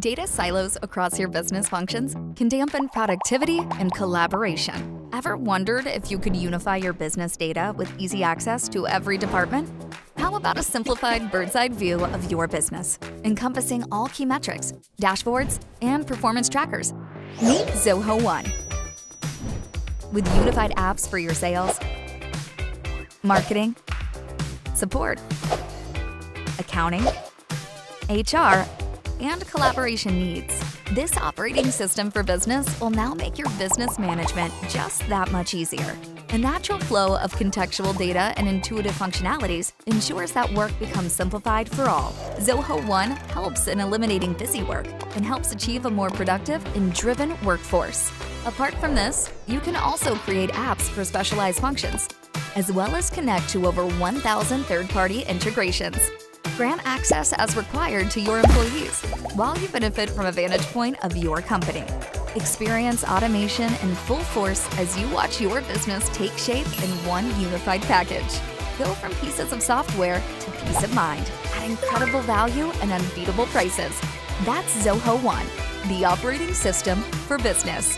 Data silos across your business functions can dampen productivity and collaboration. Ever wondered if you could unify your business data with easy access to every department? How about a simplified bird's eye view of your business, encompassing all key metrics, dashboards, and performance trackers? Meet Zoho One. With unified apps for your sales, marketing, support, accounting, HR, and collaboration needs. This operating system for business will now make your business management just that much easier. A natural flow of contextual data and intuitive functionalities ensures that work becomes simplified for all. Zoho One helps in eliminating busy work and helps achieve a more productive and driven workforce. Apart from this, you can also create apps for specialized functions, as well as connect to over 1,000 third-party integrations grant access as required to your employees, while you benefit from a vantage point of your company. Experience automation in full force as you watch your business take shape in one unified package. Go from pieces of software to peace of mind at incredible value and unbeatable prices. That's Zoho One, the operating system for business.